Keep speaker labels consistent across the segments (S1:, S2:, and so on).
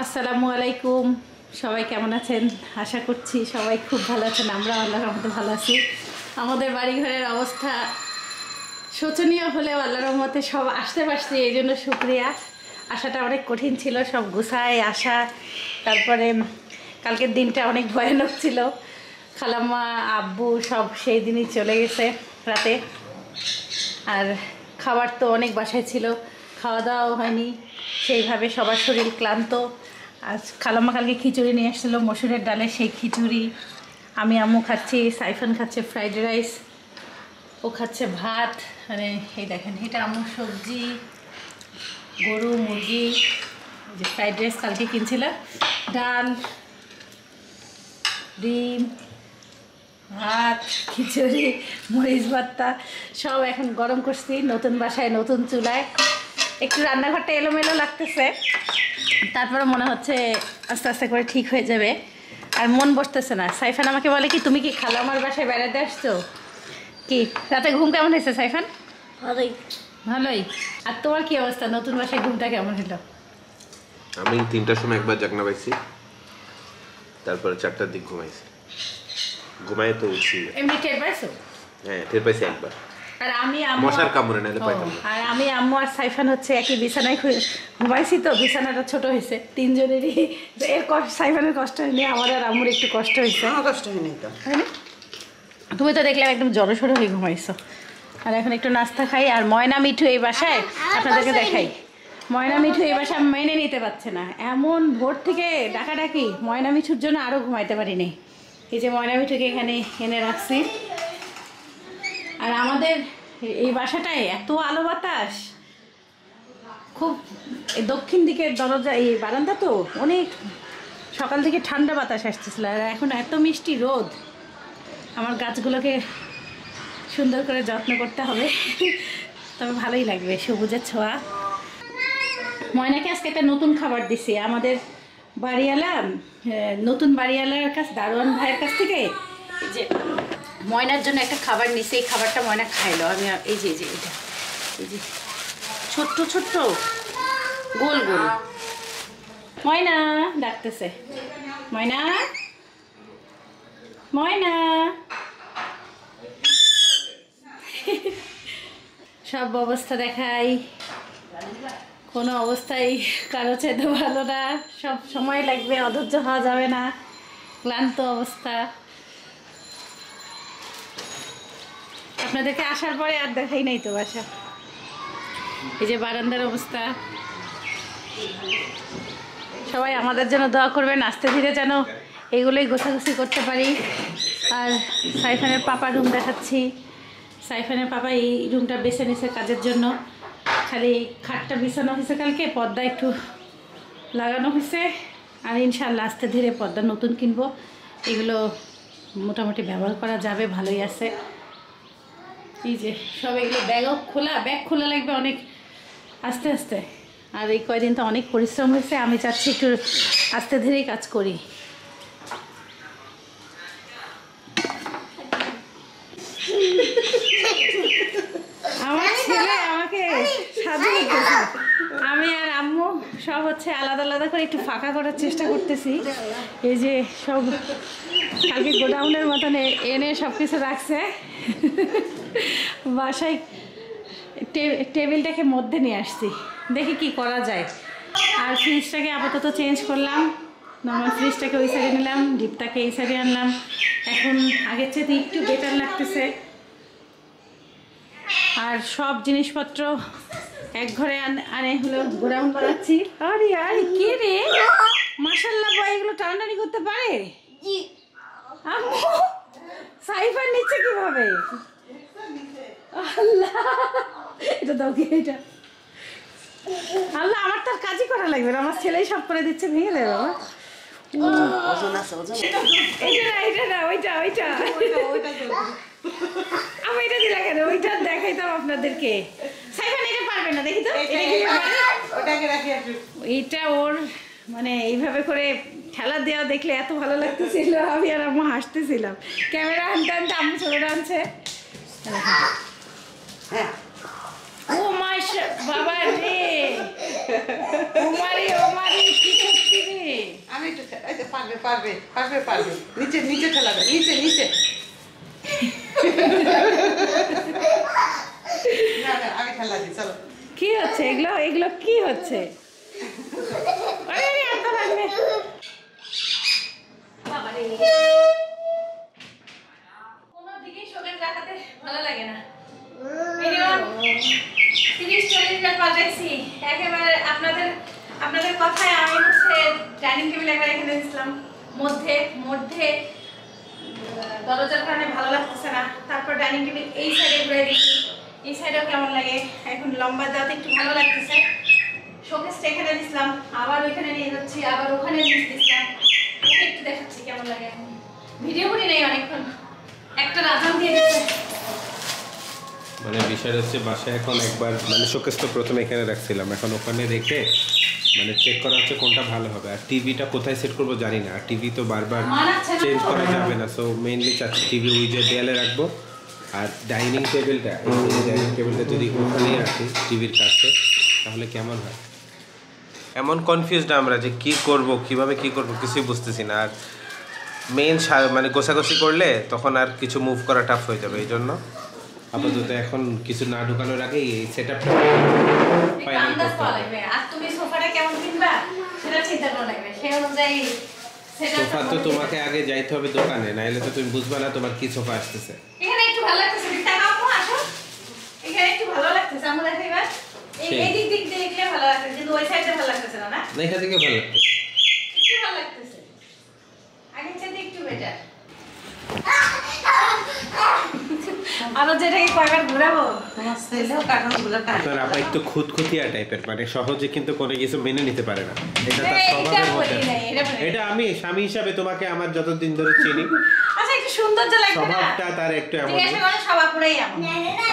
S1: আসসালামু আলাইকুম। সবাই কেমন আছেন? আশা করছি সবাই খুব ভালো আছেন। আমরা আল্লাহর রহমতে ভালো আছি। আমাদের বাড়িঘরের অবস্থা শোচনীয় হলেও আল্লাহর রহমতে সব আসতে পারছি, এই জন্য শুক্রিয়া। আসাটা অনেক কঠিন ছিল, সব গুছায়, আসা, তারপরে কালকের দিনটা অনেক ভয়ানক ছিল। খালাম্মা, আব্বু সব সেই দিনই চলে গেছে রাতে। আর খাবার তো অনেক বাসায় ছিল খাওয়া দাওয়াও হয়নি। সেইভাবে সবার শরীর ক্লান্ত। আজ খালাম্মা কালকে খিচুড়ি নিয়ে এসেছিল, মসুরের ডালে সেই খিচুড়ি। আমি আম্মু খাচ্ছি, সাইফান খাচ্ছে ফ্রাইড রাইস, ও খাচ্ছে ভাত। মানে এই দেখেন, এটা আম্মুর সবজি, গরু, মুরগি যে ফ্রাইড রাইস কালকে কিনছিলাম ডাল, ডিম, ভাত, খিচুড়ি, মরিচ ভর্তা, সব এখন গরম করছি, নতুন বাসায়, নতুন চুলায়। একটু রান্নাঘরটা এলোমেলো লাগতেছে। তারপরে মনে হচ্ছে আস্তে আস্তে করে ঠিক হয়ে যাবে। আর মন বসতেছে না। সাইফান আমাকে বলে কি তুমি কি খালামার বাসায় বেড়াতে আসছো? কি রাতে ঘুম কেমন হয়েছে সাইফান?
S2: ভালোই।
S1: ভালোই? আর তোমার কি অবস্থা? নতুন বাসায় ঘুমটা কেমন হলো?
S3: আমি তিনটার সময় একবার জাগনা পাইছি। তারপরে চারটার দিক ঘুমাইছি। ঘুমাই তো উঠছি
S1: এমনি টের পাইছো?
S3: হ্যাঁ টের পাইছি একবার।
S1: আর আমি আম্মু
S3: মশার কামড়ে নাহলে পাইতাম
S1: আর আমি আম্মু আর সাইফান হচ্ছে একই বিছানায় ঘুমাইছি তো বিছানাটা ছোট হয়েছে। তিনজনেরই এর কষ্ট সাইফানের কষ্ট হয়নি আমার আর আম্মুর একটু কষ্ট হয়েছে।
S2: কষ্ট হয়নি তো।
S1: তুমি তো দেখলাম একদম জড়সড়ো হয়ে ঘুমাইছো। আর এখন একটু নাস্তা খাই আর ময়না মিঠু এই বাসায় আপনাদেরকে দেখাই। ময়না মিঠু এই বাসায় মেনে নিতে পারছে না। এমন ভোর থেকে ডাকাডাকি ময়না মিঠুর জন্য আরও ঘুমাইতে পারিনি। এই যে ময়না মিঠুকে এখানে এনে রাখছি। আর আমাদের এই বাসাটায় এত আলো বাতাস। খুব দক্ষিণ দিকের দরজা, এই বারান্দা তো অনেক। সকাল থেকে ঠান্ডা বাতাস আসতেছিল আর এখন এত মিষ্টি রোদ। আমার গাছগুলোকে সুন্দর করে যত্ন করতে হবে। তবে ভালোই লাগবে সবুজের ছোঁয়া। ময়নাকে আজকে একটা নতুন খাবার দিছি। আমাদের বাড়িওয়ালা নতুন বাড়িওয়ালার কাছ, দারোয়ান ভাইয়ের কাছ থেকে। যে ময়নার জন্য একটা খাবার নিছি এই খাবারটা ময়না খাইলো। আমি এই যে এই যে, এটা। এই যে, ছোট্ট ছোট্ট। গোল গোল। ময়না, ডাকতেছে। ময়না? ময়না? সব অবস্থা দেখাই। কোনো অবস্থায় কারও চেতে ভালো না। সব সময় লাগবে, অধৈর্য হওয়া যাবে না। ক্লান্ত অবস্থা। আপনাদেরকে আসার পরে আর দেখাই নাই তো বাসা। এই যে বারান্দার অবস্থা। সবাই আমাদের জন্য দোয়া করবেন, আস্তে ধীরে যেন এগুলোই গোছাগুছি করতে পারি। আর সাইফানের পাপা রুম দেখাচ্ছি। সাইফানের পাপা এই রুমটা বেছে নিছে কাজের জন্য। খালি খাটটা বিছানো হয়েছে কালকে, পর্দা একটু লাগানো হয়েছে। আর ইনশাল্লাহ আস্তে ধীরে পর্দা নতুন কিনবো। এগুলো মোটামুটি ব্যবহার করা যাবে, ভালোই আছে। এই যে, সব এগুলো ব্যাগও খোলা ব্যাগ খোলা লাগবে অনেক আস্তে আস্তে। আর এই কয়দিন তো অনেক পরিশ্রম হয়েছে, আমি চাচ্ছি একটু আস্তে ধীরেই কাজ করি। আমার ছেলে আমাকে সাজিয়ে দিতেছে আমি আর আম্মু সব হচ্ছে আলাদা আলাদা করে একটু ফাঁকা করার চেষ্টা করতেছি। এই যে সব কালকে গোডাউনের মতন এনে সব কিছু রাখছে। বাসায় টেবিলটাকে মধ্যে নিয়ে আসছি। দেখি কি করা যায়। আর ফ্রিজটাকে আপাতত চেঞ্জ করলাম। নর্মাল ফ্রিজটাকে ওই সাইডে নিলাম ডিপটাকে এই সাইডে আনলাম। এখন আগের চেয়ে একটু বেটার লাগতেছে। আর সব জিনিসপত্র এক ঘরে আন- হলো, গোডাউন বানাচ্ছি। আরে আরে, কে রে? মাসাল্লাহ বয়, এগুলো টানাটানি করতে পারে? সাইফার নিচ্ছে কীভাবে? আল্লাহ, এটা দাও কি এটা। আল্লাহ, আমার তার কাজই করা লাগবে আমার ছেলেই সব করে দিচ্ছে, ভেঙে দেবে, বাবা। ওইটা আমি আপনাদেরকে না দেখি তো এটা ওর মানে এইভাবে করে খেলা দেওয়া দেখলে এত ভালো লাগতেছিল আমি আর আম্মু হাসতেছিলাম ক্যামেরা আনতে আনতে আম্মু ছোট আনছে
S2: হ্যাঁ
S1: ও মাস বাবা রে। ওমারি ওমারি কি শক্তি রে
S2: পারবে পারবে পারবে নিচে নিচে ঠেলাবে নিচে নিচে। না না আগে ঠেলা দি চলো।
S1: কি হচ্ছে? এগুলো এগুলো কি হচ্ছে? আরে, আরে, এত লাগবে। বাবারে। কোনো দিকেই শোকেস রাখাতে ভালো লাগে না। তিরিশ চল্লিশ বার পাল্টাইছি একেবারে আপনাদের আপনাদের কথায় আমি হচ্ছে ডাইনিং টেবিল একবার এখানে দিয়েছিলাম। মধ্যে মধ্যে দরজার কারণে ভালো লাগতেছে না। তারপর ডাইনিং টেবিল এই সাইডে ঘুরে দিচ্ছি এই সাইডেও কেমন লাগে? এখন লম্বা দেওয়াতে একটু ভালো লাগতেছে। শোকেসটা এখানে দিছিলাম। আবার ওইখানে নিয়ে যাচ্ছি, আবার ওখানে দিচ্ছিলাম একটু দেখাচ্ছি কেমন লাগে। এখন ভিডিও করি নেই অনেকক্ষণ। একটা রাজান দিয়ে দিচ্ছে।
S3: মানে বিষয় হচ্ছে বাসায় এখন একবার মানে শোকেস তো প্রথমে এখানে রাখছিলাম। এখন ওখানে রেখে মানে চেক করা হচ্ছে কোনটা ভালো হবে। আর টিভিটা কোথায় সেট করব জানি না। আর টিভি তো বারবার চেঞ্জ করা যাবে না। সো মেইনলি চাচ্ছি টিভি ওই যে দেয়ালে রাখব। আর ডাইনিং টেবিলটা ডাইনিং টেবিলটা যদি ওখানেই রাখি, টিভির কাছে, তাহলে কেমন হয়? এমন কনফিউজড আমরা যে কি করব, কীভাবে কি করব, কিছুই বুঝতেছি না। আর মেইন মানে গোছাগুছি করলে তখন আর কিছু মুভ করা টাফ হয়ে যাবে। এই জন্য আপাতত এখন কিছু না ঢুকানোর আগে এই সেট আপটা
S1: একটু
S3: ফাইনাল করতে হবে
S1: আর তুমি সোফাটা কেমন কিনবা সেটা চিন্তা করা লাগবে। সেই অনুযায়ী
S3: সোফা তো তোমাকে আগে যাইতে হবে দোকানে নাইলে তো তুমি বুঝবা না তোমার কি সোফা আসতেছে।
S1: এখানে একটু ভালো লাগতেছে। টাকা আপু আসো। এখানে একটু ভালো লাগতেছে। আমরা দেখো এবার। এই
S3: সেই।
S1: দিক দিক দিয়ে দেখলে ভালো লাগতেছে কিন্তু ওই সাইডে ভালো লাগতেছে না না?
S3: এখান থেকে ভালো লাগতো
S1: একটু ভালো লাগতেছে। আগের চাইতে একটু বেটার আরও যেটাকে কয়বার ঘোরাবো?
S2: তোমার ছেলেও কার্টুনগুলো টানে
S3: আপনার আপা একটু খুঁতখুঁতিয়া টাইপের মানে সহজে কিন্তু কোনো কিছু মেনে নিতে পারে না। এটা তার
S1: এটা
S3: স্বভাবের মধ্যে। আমি স্বামী হিসাবে তোমাকে আমার যতদিন ধরে চিনি।
S1: আচ্ছা একটু সৌন্দর্য লাগবে না?
S3: স্বভাবটা তার একটু এমন।
S1: জিজ্ঞাসা পুরাই এমন।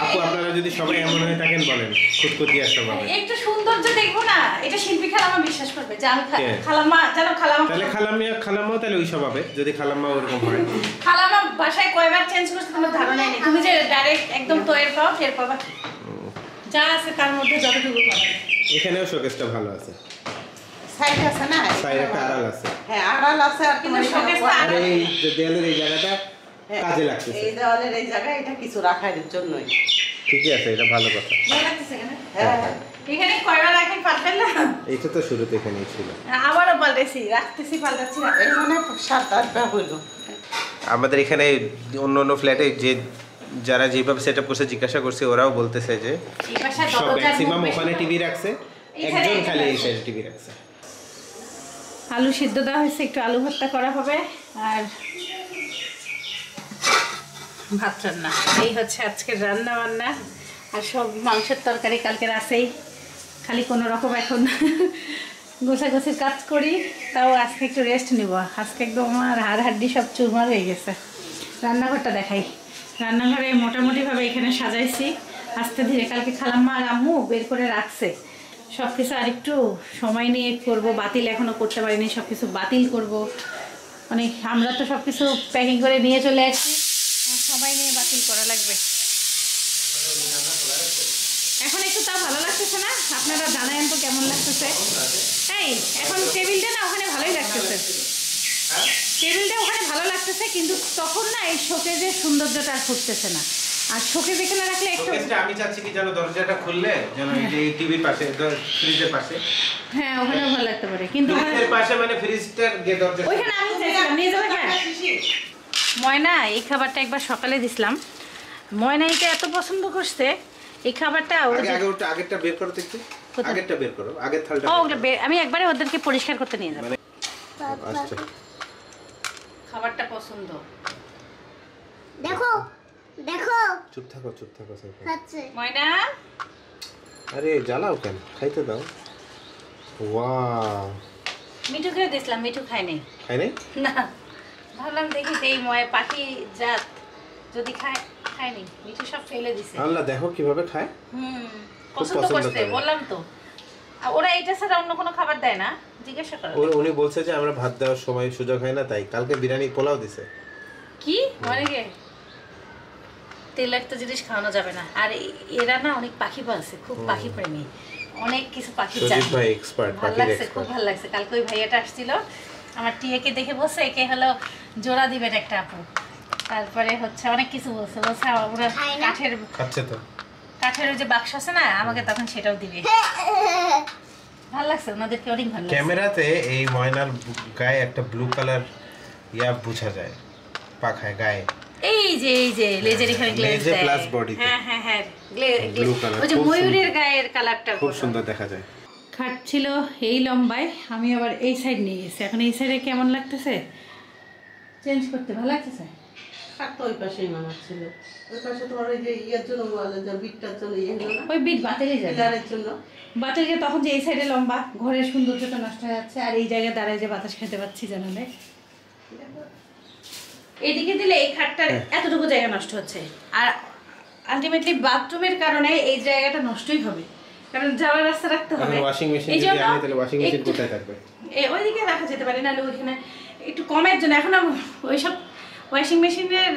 S3: আপু আপনারা যদি সবাই এমন হয়ে থাকেন বলেন খুঁতখুঁতিয়া স্বভাবে
S1: একটু সৌন্দর্য দেখব না। এটা শিল্পী খালামা বিশ্বাস করবে। যে আমি খা- জানো খালামা
S3: তাহলে খালাম্মা খালাম্মাও তাহলে ওই স্বভাবে যদি খালাম্মা ওরকম হয়।
S1: খালামা বাসায় কয়বার চেঞ্জ করছে তোমার ধারণাই নেই। তুমি যে ডাইরেক্ট একদম তৈরি পাও টের পাবা। যা আছে তার মধ্যে যতটুকু পাবে।
S3: এখানেও শোকেসটা ভালো আছে।
S2: সাইড আছে না?
S3: সাইড একটা আড়াল আছে।
S2: হ্যাঁ আড়াল আছে আর
S1: কিন্তু শোকেসটা
S3: আর এই দেয়ালের এই জায়গাটা
S2: হ্যাঁ,
S3: কাজে লাগতেছে।
S2: এই দেওয়ালের এই জায়গায় এটা কিছু রাখার জন্যই।
S3: ঠিকই আছে এটা ভালো কথা।
S1: ভালো
S2: হ্যাঁ।
S1: এখানে কয়বার রাখেন পাল্টাইলাম
S3: এইটা তো শুরুতে এখানেই ছিল।
S1: আবারও পাল্টাইছি রাখতেছি পাল্টাচ্ছি
S2: মানে সাত হইল
S3: আমাদের এখানে অন্য অন্য ফ্ল্যাটে যে যারা যেভাবে সেট আপ করছে জিজ্ঞাসা করছে ওরাও বলতেছে যে সব ম্যাক্সিমাম ওখানে টিভি রাখছে। একজন খালি এই সাইডে টিভি রাখছে।
S1: আলু সিদ্ধ দেওয়া হয়েছে একটু আলু ভর্তা করা হবে। আর ভাত রান্না। এই হচ্ছে আজকের রান্না বান্না আর সব মাংসের তরকারি কালকের আছেই। খালি কোনো রকম এখন গোছাগুছির কাজ করি, তাও আজকে একটু রেস্ট নিব। আজকে একদম আমার হাড় হাড্ডি সব চুরমার হয়ে গেছে। রান্নাঘরটা দেখাই। রান্নাঘরে মোটামুটিভাবে এখানে সাজাইছি। আস্তে ধীরে কালকে খালাম্মা আর আম্মু বের করে রাখছে। সব কিছু আর একটু সময় নিয়ে করব। বাতিল এখনও করতে পারিনি সব কিছু বাতিল করব। অনেক আমরা তো সব কিছু প্যাকিং করে নিয়ে চলে আসছি। সময় নিয়ে বাতিল করা লাগবে এখন একটু তাও ভালো লাগতেছে না? আপনারা জানায়েন তো কেমন লাগতেছে? এই এখন টেবিলটা না ওখানে ভালোই লাগতেছে। টেবিলটা ওখানে ভালো লাগতেছে কিন্তু তখন না এই শোকেজের সৌন্দর্যটা আর ফুটতেছে না। আর শোকেজ এখানে রাখলে একটু
S3: আমি চাচ্ছি কি যেন দরজাটা খুললে যেন এই যে টিভির পাশে ফ্রিজের পাশে।
S1: হ্যাঁ ওখানেও ভালো লাগতে পারে কিন্তু ওখানে
S3: ফ্রিজের পাশে মানে ফ্রিজটার গে দরজা
S1: ওইখানে আমি চাইছিলাম নিয়ে যাবে হ্যাঁ। ময়না এই খাবারটা একবার সকালে দিছিলাম। ময়না এটা এত পছন্দ করছে এই খাবারটা
S3: আগে আগে ওটা আগেরটা বের করো
S1: কোথায়?
S3: আগেরটা বের করো আগের থালটা
S1: ও ওগুলো আমি একবারে ওদেরকে পরিষ্কার করতে নিয়ে যাব।
S3: আচ্ছা
S1: খাবারটা পছন্দ।
S4: দেখো দেখো।
S3: চুপ থাকো চুপ থাকো।
S4: হচ্ছে
S1: ময়না?
S3: আরে জ্বালাও কেন? খাইতে দাও। ওয়াও।
S1: মিঠু খেয়ে দিয়েছিলাম মিঠু খায়নি।
S3: খাই নাই
S1: না। ভাবলাম দেখি এই ময় পাখি জাত যদি খায়। খায়নি মিঠু সব ফেলে দিছে।
S3: আল্লাহ দেখো কীভাবে খায়।
S1: হুম পছন্দ
S3: পছন্দ
S1: করছে
S3: করে।
S1: বললাম তো। ওরা এটা ছাড়া অন্য কোনো খাবার দেয় না জিজ্ঞাসা করো।
S3: উনি বলছে যে আমরা ভাত দেওয়ার সময় সুযোগ হয় না তাই কালকে বিরিয়ানি পোলাও দিছে।
S1: কি? তেল একটা জিনিস খাওয়ানো যাবে না। আর এরা না অনেক পাখি পালছে খুব পাখি প্রেমী। অনেক কিছু পাখি
S3: সজিব ভাই এক্সপার্ট
S1: ভালো লাগছে খুব ভালো লাগছে। কালকে ওই ভাইয়াটা আসছিল আমার টিয়াকে দেখে বসে একে হলো জোড়া দিবেন একটা আপু। তারপরে হচ্ছে অনেক কিছু বলছে বলছে ওরা কাঠের
S3: খাচ্ছে তো।
S1: কাঠের ওই যে বাক্স আছে না আমাকে তখন সেটাও দিবে। ভালো লাগছে ওনাদেরকে অনেক ভালো লাগছে।
S3: ক্যামেরাতে এই ময়নার গায়ে একটা ব্লু কালার ইয়া বোঝা যায় পাখায় গায়ে।
S1: এই যে এই যে লেজের এখানে গ্লেজ দেয়
S3: plus body
S1: হ্যাঁ হ্যাঁ হ্যাঁ
S3: Blue color,
S1: ওই যে ময়ূরের গায়ের কালারটা
S3: খুব সুন্দর দেখা যায়।
S1: খাট ছিল এই লম্বায় আমি আবার এই সাইড নিয়ে গেছি। এখন এই সাইডে কেমন লাগতেছে? চেঞ্জ করতে ভালো লাগতেছে?
S2: খাট ওই পাশেই নামার ওই পাশে তোমার ওই যে ইয়ের জন্য বলে যে বিটটার জন্য ইয়ে হলো না?
S1: ওই বিট বাতিলে যাবে।
S2: পিলারের জন্য।
S1: বাতিলকে তখন যে এই সাইডে লম্বা ঘরের সৌন্দর্যটা নষ্ট হয়ে যাচ্ছে আর এই জায়গায় দাঁড়ায় যে বাতাস খেতে পাচ্ছি জানালে এদিকে দিলে এই খাটটার এতটুকু জায়গা নষ্ট হচ্ছে। আর আলটিমেটলি বাথরুমের কারণে এই জায়গাটা নষ্টই হবে। কারণ যাওয়ার রাস্তা রাখতে হবে।
S3: ওয়াশিং মেশিন
S1: এই
S3: যদি
S1: জন্য
S3: আনি তাহলে ওয়াশিং মেশিন কোথায় থাকবে?
S1: এ ওইদিকে রাখা যেতে পারে নাহলে ওইখানে একটু কমের জন্য। এখন ওইসব ওয়াশিং মেশিনের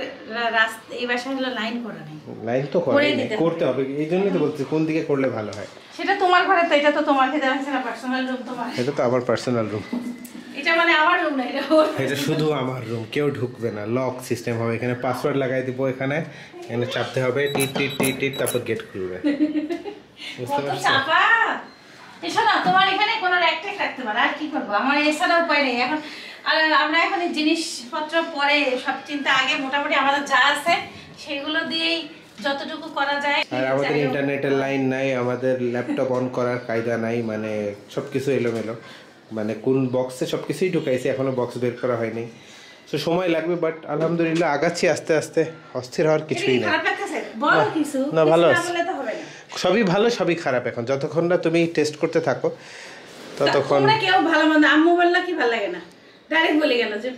S1: রাস্তা এই বাসায় হলো লাইন করা নেই।
S3: লাইন তো
S1: করে।
S3: করতে হবে। এই জন্যই তো বলছি কোন দিকে করলে ভালো হয়?
S1: সেটা তোমার ঘরে তো এটা তো দেওয়া হয়েছে না পার্সোনাল রুম তোমার।
S3: এটা তো আমার পার্সোনাল রুম
S1: এটা মানে আমার রুম না এটা
S3: এটা শুধু আমার রুম কেউ ঢুকবে না। লক সিস্টেম হবে এখানে পাসওয়ার্ড লাগাই দিব এখানে। এখানে চাপতে হবে টিট টিট টিট টিট তারপর গেট খুলবে। বুঝতে পারছ?
S1: চাপা! এসো না তোমার এখানে কোনো র্যাকটেক রাখতে পারো আর কি করব? আমার এছাড়া উপায় নেই। এখন আর আমরা এখন জিনিসপত্র পরে সব চিন্তা আগে মোটামুটি আমাদের যা আছে সেগুলো দিয়েই যতটুকু করা যায়
S3: আর আমাদের ইন্টারনেটের লাইন নাই আমাদের ল্যাপটপ অন করার কায়দা নাই মানে সব কিছু এলোমেলো। মানে কোন বক্সে সব কিছুই ঢুকাইছে এখনও বক্স বের করা হয়নি। তো সময় লাগবে বাট আলহামদুলিল্লাহ আগাচ্ছি আস্তে আস্তে অস্থির হওয়ার কিছুই
S1: কিছু
S3: না, ভালো
S1: না
S3: সবই ভালো সবই খারাপ এখন। যতক্ষণ না তুমি টেস্ট করতে থাকো ততক্ষণ
S1: কেউ ভালো মন্দ আম্মু বলল কি ভালো লাগে না? ডাইরেক্ট বলে গেল যে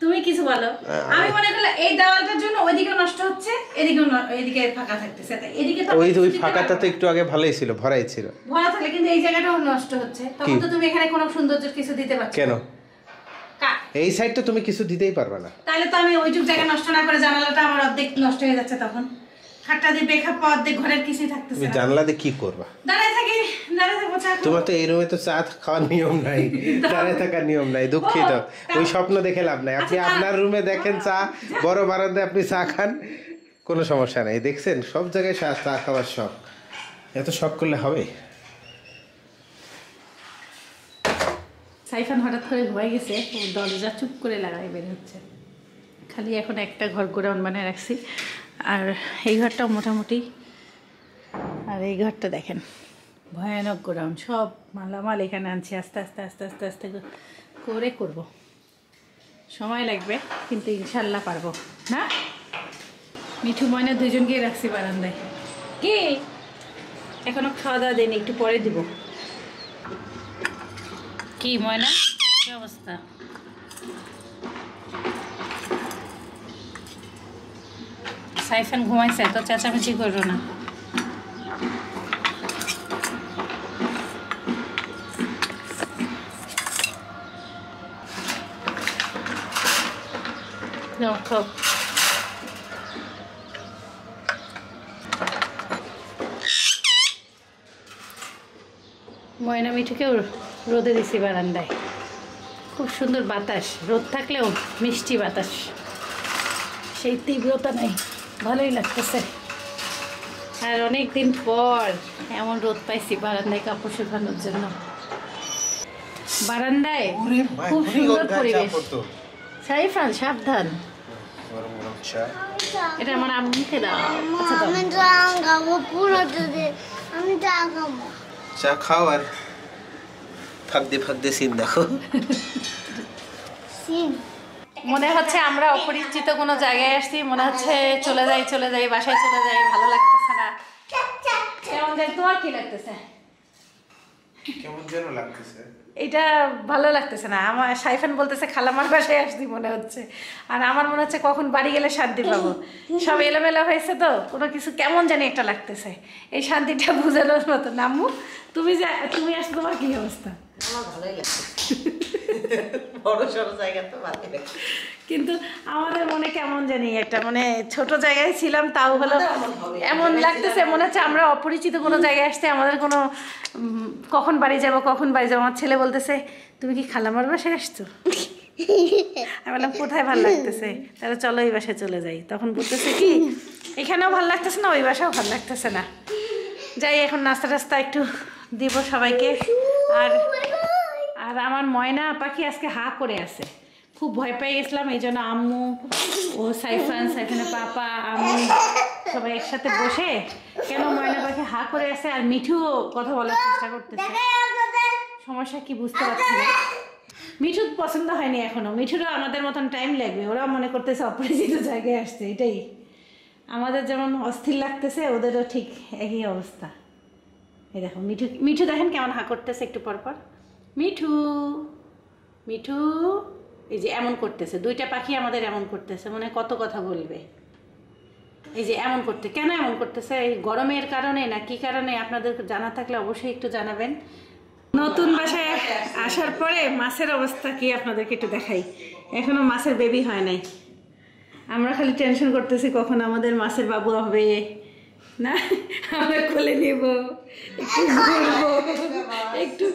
S1: তুমি কিছু বলো। আমি মনে করলাম এই দেওয়ালটার জন্য ওইদিকে নষ্ট হচ্ছে এদিকে এদিকে ফাঁকা থাকতেছে। তা এদিকে তো
S3: ওই ওই ফাঁকাটা তো একটু আগে ভালোই ছিল ভরাই ছিল।
S1: ভরা থাকলে কিন্তু এই জায়গাটাও নষ্ট হচ্ছে। তখন তো তুমি এখানে কোনো সৌন্দর্য কিছু দিতে পারছ
S3: কেন? এই সাইডটা তুমি কিছু দিতেই পারবে না।
S1: তাহলে তো আমি ওইটুক জায়গা নষ্ট না করে জানালাটা আমার অর্ধেক নষ্ট হয়ে যাচ্ছে তখন। খাটটা দিয়ে বেখা পা অর্ধেক ঘরের কিছুই থাকতেছে
S3: তুমি জানলা দিয়ে কি করবা?
S1: দাঁড়ায় থাকি দাঁড়ায় থাকব চা
S3: তোমার তো এই রুমে তো চা খাওয়ার নিয়ম নাই দাঁড়িয়ে থাকার নিয়ম নাই দুঃখিত। ওই স্বপ্ন দেখে লাভ নাই। আপনি
S1: আচ্ছা,
S3: আপনার রুমে দেখেন চা বড় বারান্দায় আপনি চা খান কোনো সমস্যা নাই। দেখছেন সব জায়গায় চা চা খাওয়ার শখ। এত শখ করলে হবে?
S1: সাইফান হঠাৎ করে ঘুমাই গেছে দরজা চুপ করে লাগাই বের হচ্ছে। খালি এখন একটা ঘর গোডাউন বানিয়ে রাখছি। আর এই ঘরটাও মোটামুটি, আর এই ঘরটা দেখেন। ভয়ানক গোডাউন, সব মালামাল এখানে আনছি, আস্তে আস্তে আস্তে আস্তে আস্তে করে করব। সময় লাগবে, কিন্তু ইনশাল্লাহ পারব। না? মিঠু ময়না দুজনকেই রাখছি বারান্দায়। কি? এখনও খাওয়া দাওয়া দেয়নি, একটু পরে দিব। কি ময়না? কি অবস্থা? সাইফান ঘুমাইছে, তো চেঁচামেচি করো না। ময়না মিঠুকেও রোদে দিছি বারান্দায়। খুব সুন্দর বাতাস, রোদ থাকলেও মিষ্টি বাতাস। সেই তীব্রতা নেই। ভালোই লাগতেছে। আর অনেক দিন পর এমন রোদ পাইছি বারান্দায় কাপড় শুকানোর জন্য। বারান্দায় খুব সুন্দর পরিবেশ। সাইফান সাবধান। এটা আমার আম্মুকে দাও। আচ্ছা
S4: আমি খাব পুরো আমি চা খাব।
S3: চা খাও আর ফাঁক দিয়ে ফাঁক দিয়ে সিন দেখো।
S4: সিন?
S1: মনে হচ্ছে আমরা অপরিচিত কোনো জায়গায় আসছি মনে হচ্ছে চলে যাই চলে যাই বাসায় চলে যাই ভালো লাগতেছে না। কেমন যাই তোমার কি লাগতেছে?
S3: কেমন যেন লাগতেছে।
S1: এটা ভালো লাগতেছে না। আমার সাইফান বলতেছে খালামার বাসায় আসছি মনে হচ্ছে। আর আমার মনে হচ্ছে কখন বাড়ি গেলে শান্তি পাবো? সব এলোমেলো হয়েছে তো কোনো কিছু কেমন জানি একটা লাগতেছে। এই শান্তিটা বোঝানোর মতো। নামু তুমি যা তুমি আসো তোমার কি অবস্থা?
S2: আমার ভালোই লাগছে বড় সড়ো জায়গা তো লাগছে
S1: কিন্তু আমাদের মনে কেমন জানি একটা মানে ছোট জায়গায় ছিলাম তাও হলো
S2: এমন
S1: লাগতেছে মনে হচ্ছে আমরা অপরিচিত কোনো জায়গায় আসতে আমাদের কোনো কখন বাড়ি যাব কখন বাড়ি যাব আমার ছেলে বলতেছে তুমি কি খালামার বাসায় আসছো? আমি বললাম কোথায় ভালো লাগতেছে? তাহলে চলো ওই বাসায় চলে যাই। তখন বলতেছে কি এখানেও ভালো লাগতেছে না ওই বাসাও ভালো লাগতেছে না। যাই এখন নাস্তা টাস্তা একটু দিব সবাইকে। আর আর আমার ময়না পাখি আজকে হা করে আছে। খুব ভয় পেয়ে গেছিলাম, এই জন্য আম্মু, ও সাইফান, সাইফানের পাপা, আমি সবাই একসাথে বসে কেন ময়না পাখি হা করে আছে আর মিঠুও কথা বলার চেষ্টা করতেছে। সমস্যা কি বুঝতে পারছি না। মিঠু পছন্দ হয়নি এখনও। মিঠুরও আমাদের মতন টাইম লাগবে। ওরাও মনে করতেছে অপরিচিত জায়গায় আসছে, এটাই। আমাদের যেমন অস্থির লাগতেছে, ওদেরও ঠিক একই অবস্থা। এই দেখো, মিঠু মিঠু দেখেন কেমন হা করতেছে একটু পর পর। মিঠু মিঠু এই যে এমন করতেছে। দুইটা পাখি আমাদের এমন করতেছে। মানে কত কথা বলবে। এই যে এমন করতে কেন এমন করতেছে? এই গরমের কারণে না কি কারণে? আপনাদের জানা থাকলে অবশ্যই একটু জানাবেন। নতুন বাসায় আসার পরে মাছের অবস্থা কি? আপনাদেরকে একটু দেখাই। এখনও মাছের বেবি হয় নাই। আমরা খালি টেনশন করতেছি কখন আমাদের মাছের বাবু হবে। না, আমরা কোলে নেব। একটু ঘুরবো। একটু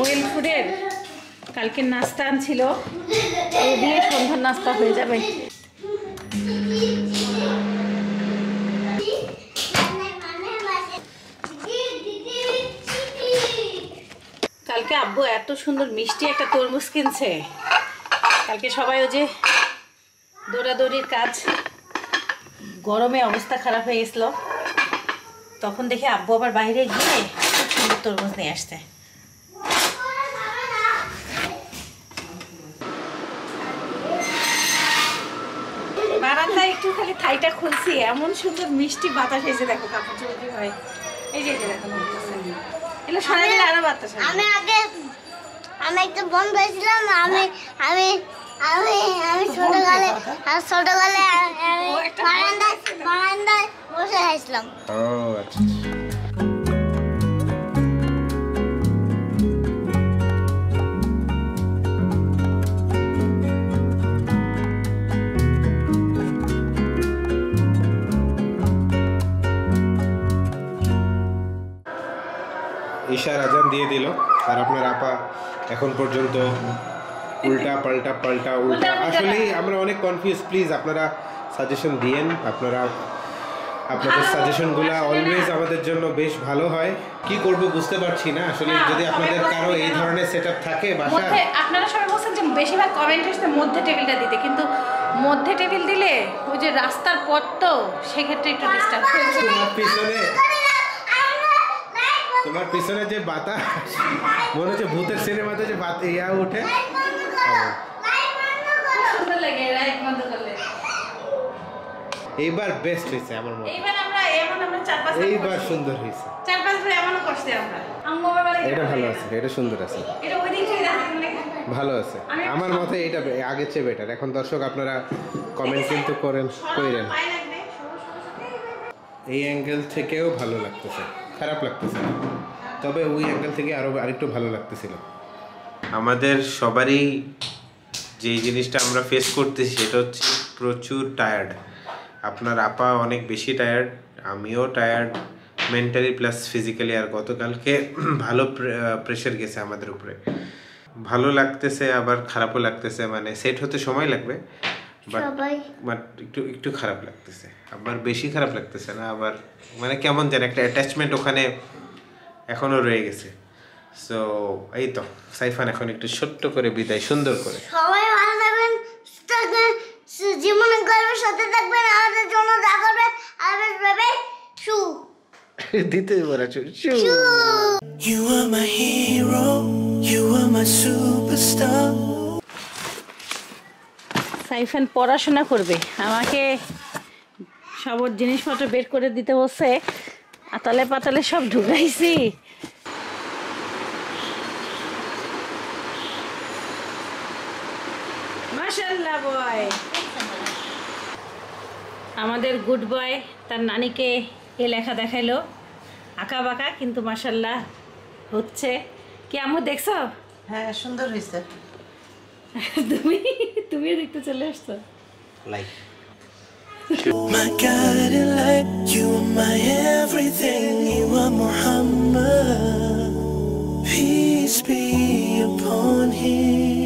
S1: ওয়েল ফুডের কালকে নাস্তা আনছিল। ও দিয়ে সন্ধ্যার নাস্তা হয়ে যাবে। কালকে আব্বু এত সুন্দর মিষ্টি একটা তরমুজ কিনছে। কালকে সবাই ওই যে দৌড়াদৌড়ির কাজ। গরমে অবস্থা খারাপ হয়ে গেছিল। তখন দেখে আব্বু আবার বাইরে গিয়ে খুব সুন্দর তরমুজ নিয়ে আসছে। বারান্দায় একটু খালি থাইটা খুলছি এমন সুন্দর মিষ্টি বাতাস এসে দেখো কাপড় হয়। এই যে দেখো এগুলো সারা দিন আরও বাতাস
S4: আমি আগে আমি একটা বন্ধ হয়েছিলাম আমি আমি আমি আমি ছোটকালে আর ছোটকালে আমি বারান্দায় বারান্দায়
S3: ও আচ্ছা ঈশার আজান দিয়ে দিল আর আপনার আপা এখন পর্যন্ত উল্টা পাল্টা পাল্টা উল্টা। আসলেই আমরা অনেক কনফিউজ প্লিজ আপনারা সাজেশন দিয়েন আপনারা আপনাদের সাজেশনগুলো অলওয়েজ আমাদের জন্য বেশ ভালো হয়। কি করব বুঝতে পারছি না। আসলে যদি আপনাদের
S1: কারও
S3: এই ধরনের সেটআপ থাকে বাসা
S1: আপনারা সবাই বলছেন যে বেশিরভাগ কমেন্ট এসছে মধ্যে টেবিলটা দিতে। কিন্তু মধ্যে টেবিল দিলে ওই যে রাস্তার পথ তো সেক্ষেত্রে একটু ডিস্টার্ব হয়েছে
S3: তোমার পিছনে তোমার পিছনে যে বাতাস মনে হচ্ছে ভূতের সিনেমাতে যে বাত ইয়া ওঠে।
S1: সুন্দর লাগে করলে
S3: এইবার বেস্ট হয়েছে আমার মতে।
S1: এইবার আমরা এমন আমরা চার পাঁচ
S3: এইবার সুন্দর হয়েছে।
S1: চার পাঁচ বার এমনও করছি আমরা। আম্মু আমার বাড়ি
S3: এটা ভালো আছে এটা সুন্দর আছে।
S1: এটা ওই দেখেন
S3: ভালো আছে। আমার মতে এটা আগের চেয়ে বেটার এখন দর্শক আপনারা কমেন্ট কিন্তু করেন কইরেন। এই অ্যাঙ্গেল থেকেও ভালো লাগতেছে খারাপ লাগতেছে তবে ওই অ্যাঙ্গেল থেকে আরও আরেকটু ভালো লাগতেছিল। আমাদের সবারই যে জিনিসটা আমরা ফেস করতেছি সেটা হচ্ছে প্রচুর টায়ার্ড আপনার আপা অনেক বেশি টায়ার্ড আমিও টায়ার্ড মেন্টালি প্লাস ফিজিক্যালি আর গতকালকে ভালো প্রেশার গেছে আমাদের উপরে। ভালো লাগতেছে আবার খারাপও লাগতেছে মানে সেট হতে সময় লাগবে বাট একটু একটু খারাপ লাগতেছে। আবার বেশি খারাপ লাগতেছে না আবার মানে কেমন যেন একটা অ্যাটাচমেন্ট ওখানে এখনও রয়ে গেছে। সো এই তো সাইফান এখন একটু ছোট্ট করে বিদায় সুন্দর করে।
S4: সবাই ভালো থাকবেন সুস্থ থাকবেন সু- জীবনে গর্বের সাথে থাকবেন আমাদের জন্য যা করবেন আমাদের ভেবে সু
S3: দিতে বলেছ
S5: You are my hero, you are my superstar.
S1: Saifan পড়াশোনা করবে। আমাকে সব জিনিসপত্র বের করে দিতে বসে আতালে পাতালে সব ঢুকাইছি। মাশাল্লাহ বয় আমাদের গুড বয় তার নানিকে এ লেখা দেখাল আঁকা বাঁকা কিন্তু মাশাল্লাহ হচ্ছে। কি আমু দেখছ?
S2: হ্যাঁ সুন্দর হয়েছে
S1: তুমি তুমিও দেখতে চলে আসছো।
S5: My God in light, you are my everything, you are Muhammad. Peace be upon him.